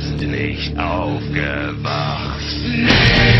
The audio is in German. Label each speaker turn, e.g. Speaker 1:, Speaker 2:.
Speaker 1: bist nicht aufgewacht. Nee.